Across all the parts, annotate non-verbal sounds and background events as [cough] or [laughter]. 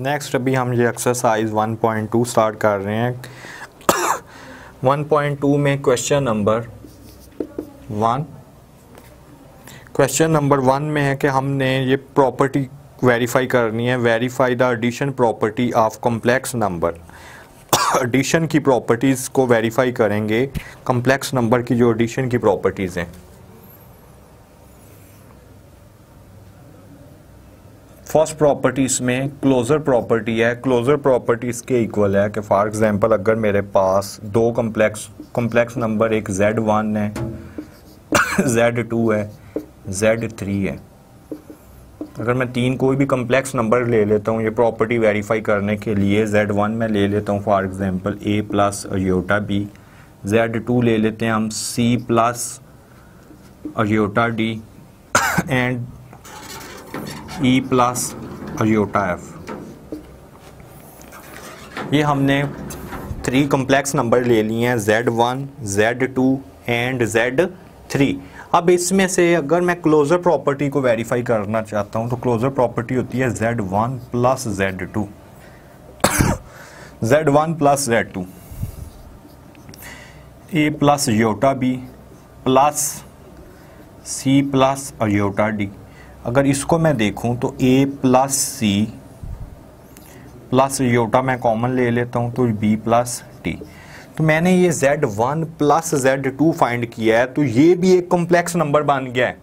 Next अभी हम ये एक्सरसाइज 1.2 स्टार्ट कर रहे हैं। 1.2 में question number one question number one में है कि हमने ये प्रॉपर्टी वेरीफाई करनी है। Verify the addition property of complex number addition की प्रॉपर्टीज़ को वेरीफाई करेंगे। कॉम्प्लेक्स नंबर की जो एडिशन की प्रॉपर्टीज़ हैं। फ़र्स्ट प्रॉपर्टीज़ में क्लोजर प्रॉपर्टी है, क्लोजर प्रॉपर्टीज़ के इक्वल है कि फॉर एग्जांपल अगर मेरे पास दो कम्प्लेक्स कॉम्प्लेक्स नंबर एक जेड वन है जेड टू है जेड थ्री है। अगर मैं तीन कोई भी कम्प्लेक्स नंबर ले लेता हूँ, ये प्रॉपर्टी वेरीफाई करने के लिए जेड वन में ले लेता हूँ for example A plus iota B Z two ले लेते हैं हम C plus iota D and E plus iota F ये हमने थ्री कम्प्लेक्स नंबर ले लिए हैं Z one Z two and Z three अब इसमें से अगर मैं क्लोजर प्रॉपर्टी को वेरीफाई करना चाहता हूँ तो क्लोजर प्रॉपर्टी होती है Z one plus Z two Z one plus Z two A plus iota B plus C plus iota D अगर इसको मैं देखूँ तो A plus C plus iota मैं कॉमन ले लेता हूँ तो बी प्लस टी तो मैंने ये z1 one plus Z two find किया है तो ये भी एक कॉम्प्लेक्स नंबर बन गया है।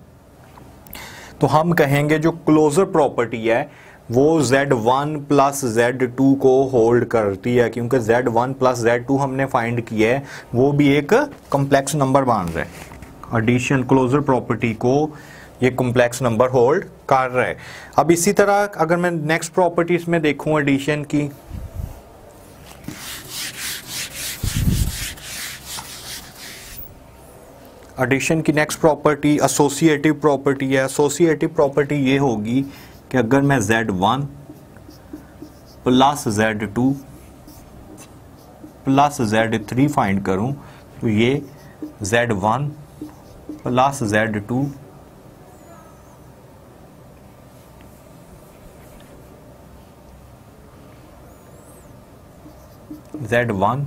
तो हम कहेंगे जो क्लोजर प्रॉपर्टी है, वो z1 one plus Z two को होल्ड करती है, क्योंकि z1 one plus Z two हमने फाइंड किया है, वो भी एक कॉम्प्लेक्स नंबर बन रहा है। एडिशन क्लोजर प्रॉपर्टी को ये कॉम्प्लेक्स नंबर होल्ड कर रहा है। अब इसी तरह अगर मैं नेक्स्ट प्रॉपर्टीज़ में देखूँ एडिशन की। एडिशन की नेक्स्ट प्रॉपर्टी एसोसिएटिव प्रॉपर्टी है। एसोसिएटिव प्रॉपर्टी ये होगी कि अगर मैं Z1 one plus Z two plus Z three find करूँ तो ये Z1 one plus Z two Z one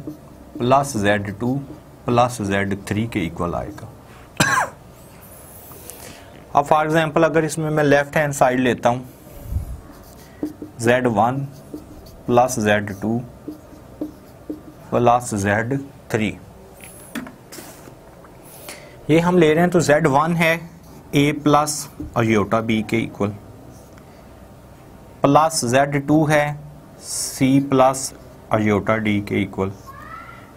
plus Z two plus Z three के इक्वल आएगा। अब फॉर एग्जांपल अगर इसमें मैं लेफ़्ट हैंड साइड लेता हूँ Z one plus Z two plus Z three ये हम ले रहे हैं तो जेड वन है ए प्लस और योटा बी के इक्वल प्लस जेड टू है सी प्लस अयोटा डी के equal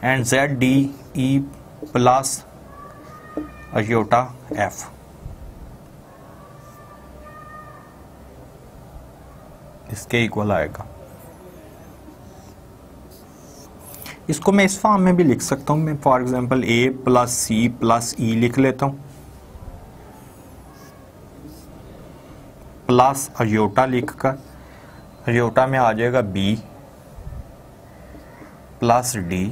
and Z D E plus iota F इसके इक्वल आएगा। इसको मैं इस फॉर्म में भी लिख सकता हूँ। मैं for example A plus C plus E लिख लेता हूँ। प्लस अयोटा लिखकर अयोटा में आ जाएगा B plus D,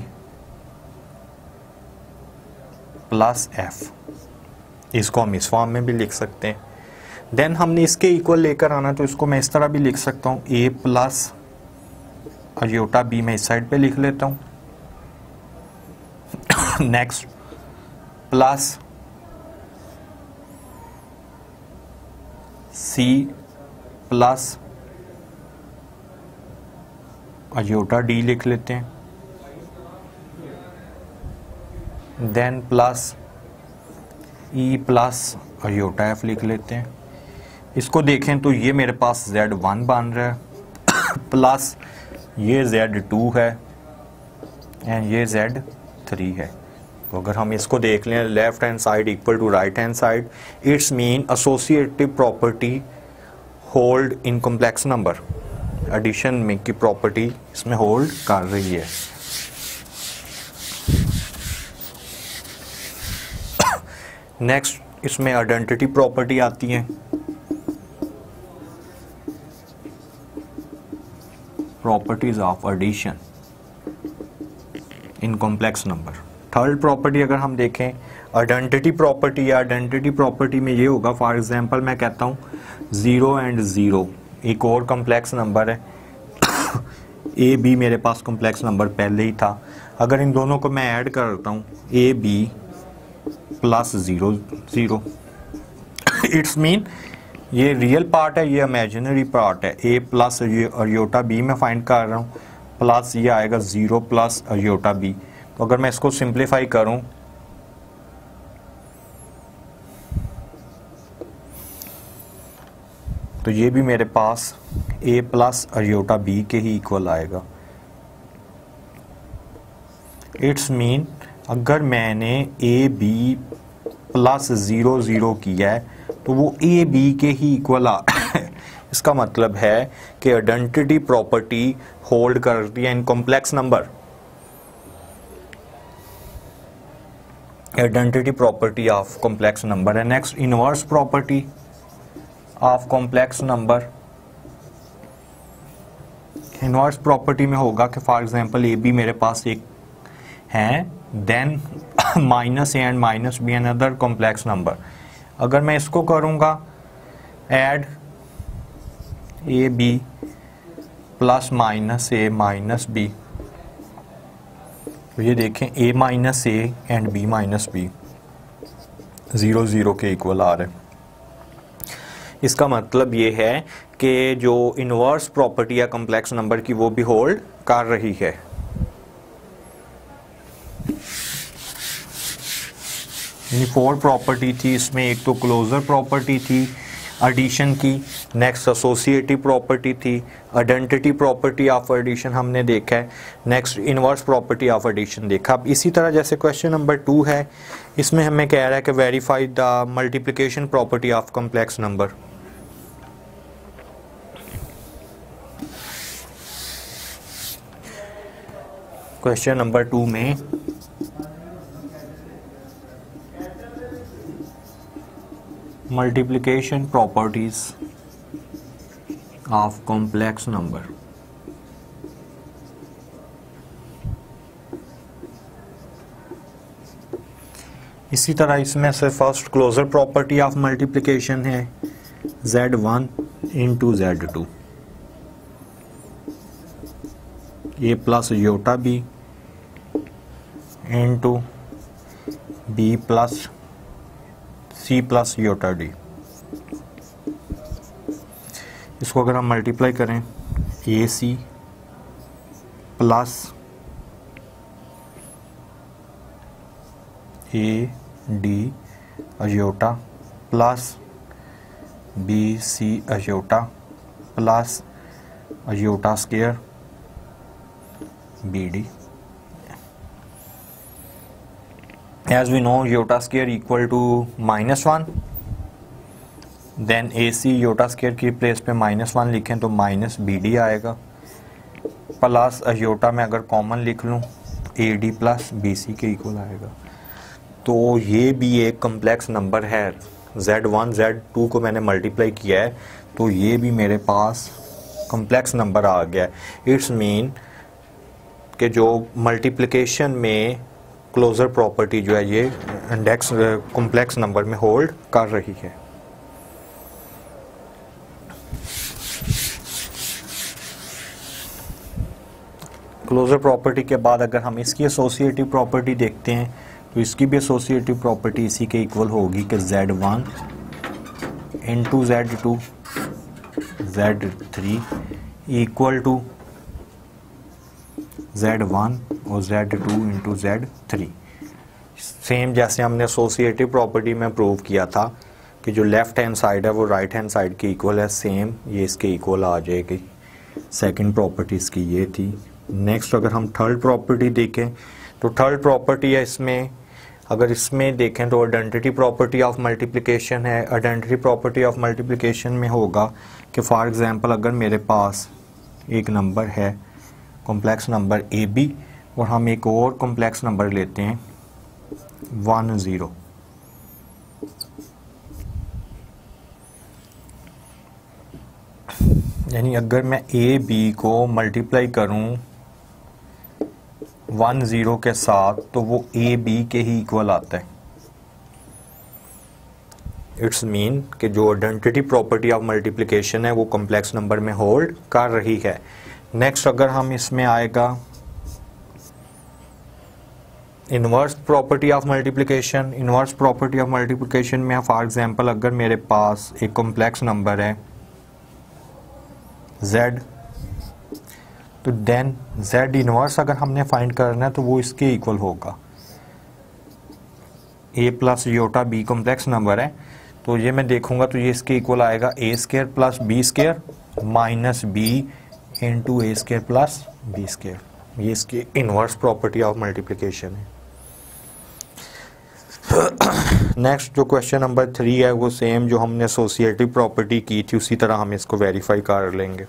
plus F. इसको हम इस फॉर्म में भी लिख सकते हैं। देन हमने इसके इक्वल लेकर आना तो इसको मैं इस तरह भी लिख सकता हूँ। ए प्लस अयोटा बी मैं इस साइड पे लिख लेता हूँ। Next plus C plus iota D लिख लेते हैं। Then plus E plus iota F लिख लेते हैं। इसको देखें तो ये मेरे पास Z1 वन बन रहा है। [coughs] प्लस ये Z2 है एंड ये Z3 है। तो अगर हम इसको देख लें left hand side equal to right hand side it's mean associative property hold in complex number addition में की प्रॉपर्टी इसमें होल्ड कर रही है। नेक्स्ट इसमें आइडेंटिटी प्रॉपर्टी आती है। Properties of addition in complex number third property अगर हम देखें आइडेंटिटी प्रॉपर्टी या आइडेंटिटी प्रॉपर्टी में ये होगा फॉर एग्जांपल मैं कहता हूँ ज़ीरो एंड ज़ीरो एक और कॉम्प्लेक्स नंबर है। [coughs] ए बी मेरे पास कॉम्प्लेक्स नंबर पहले ही था। अगर इन दोनों को मैं ऐड करता हूँ A B plus zero zero it's mean ये रियल पार्ट है, ये इमेजिनरी पार्ट है। ए प्लस अरियोटा बी में फाइंड कर रहा हूँ। प्लस ये आएगा ज़ीरो प्लस अरियोटा बी तो अगर मैं इसको सिंप्लीफाई करूँ तो ये भी मेरे पास ए प्लस अरियोटा बी के ही इक्वल आएगा। इट्स मीन अगर मैंने A B plus zero zero किया है तो वो ए बी के ही इक्वल आ [coughs] इसका मतलब है कि आइडेंटिटी प्रॉपर्टी होल्ड करती है in complex number identity property of complex number है next inverse property of complex number inverse property में होगा कि फॉर एग्जांपल ए बी मेरे पास एक है then minus A and minus B another complex number अगर मैं इसको करूँगा add A B plus minus A minus B तो ये देखें A minus A and B minus B zero zero के इक्वल आ रहे। इसका मतलब ये है कि जो इनवर्स प्रॉपर्टी है कम्प्लेक्स नंबर की वो भी होल्ड कर रही है। यानी फोर प्रॉपर्टी थी, इसमें एक तो क्लोजर प्रॉपर्टी थी एडिशन की नेक्स्ट एसोसिएटिव प्रॉपर्टी थी आइडेंटिटी प्रॉपर्टी ऑफ़ एडिशन हमने देखा है next inverse property of addition देखा। अब इसी तरह जैसे क्वेश्चन नंबर टू है, इसमें हमें कह रहा है कि verify the multiplication property of complex number question number two में multiplication properties of complex number. इसी तरह इसमें से first closure property of multiplication है z1 one into Z two A plus iota B into B plus C plus iota D इसको अगर हम multiply करें A C plus A D iota plus B C iota plus iota square B D as we know, iota square equal to minus one then A C iota square की place पे minus one लिखें तो minus B D आएगा। Plus iota में अगर common लिख लूँ A D plus B C के इक्वल आएगा। तो ये भी एक कम्प्लेक्स नंबर है। Z1 वन जेड टू को मैंने मल्टीप्लाई किया है तो ये भी मेरे पास कम्प्लेक्स नंबर आ गया है। इट्स मीन कि जो मल्टीप्लिकेशन में क्लोजर प्रॉपर्टी जो है ये इंडेक्स कॉम्प्लेक्स नंबर में होल्ड कर रही है। क्लोजर प्रॉपर्टी के बाद अगर हम इसकी एसोसिएटिव प्रॉपर्टी देखते हैं तो इसकी भी एसोसिएटिव प्रॉपर्टी इसी के इक्वल होगी कि z1 one into Z two Z three equal to Z one और Z two into Z three same जैसे हमने एसोसिएटिव प्रॉपर्टी में प्रूव किया था कि जो लेफ़्ट हैंड साइड है, वो राइट हैंड साइड के इक्वल है। सेम ये इसके इक्वल आ जाएगी। सेकंड प्रॉपर्टी इसकी ये थी। नेक्स्ट अगर हम थर्ड प्रॉपर्टी देखें तो थर्ड प्रॉपर्टी है इसमें, अगर इसमें देखें तो आइडेंटिटी प्रॉपर्टी ऑफ़ मल्टीप्लिकेशन है। आइडेंटिटी प्रॉपर्टी ऑफ़ मल्टीप्लिकेशन में होगा कि फॉर एग्जांपल अगर मेरे पास एक नंबर है कॉम्प्लेक्स नंबर ए बी और हम एक और कॉम्प्लेक्स नंबर लेते हैं। वन ज़ीरो यानी अगर मैं ए बी को मल्टीप्लाई करूँ वन ज़ीरो के साथ तो वो ए बी के ही इक्वल आता है। इट्स मीन कि जो आइडेंटिटी प्रॉपर्टी ऑफ़ मल्टीप्लिकेशन है, वो कॉम्प्लेक्स नंबर में होल्ड कर रही है। नेक्स्ट अगर हम इसमें आएगा inverse property of multiplication inverse property of multiplication में फॉर एग्जांपल अगर मेरे पास एक कॉम्प्लेक्स नंबर है, z तो देन z इनवर्स अगर हमने फाइंड करना है तो वो इसके इक्वल होगा। A plus iota B complex number है तो ये मैं देखूँगा तो ये इसके इक्वल आएगा A square plus B square minus B into A square plus B square ये इसकी इनवर्स प्रॉपर्टी ऑफ़ मल्टीप्लीकेशन है नेक्स्ट जो क्वेश्चन नंबर थ्री है, वो सेम जो हमने एसोसिएटिव प्रॉपर्टी की थी, उसी तरह हम इसको वेरीफाई कर लेंगे।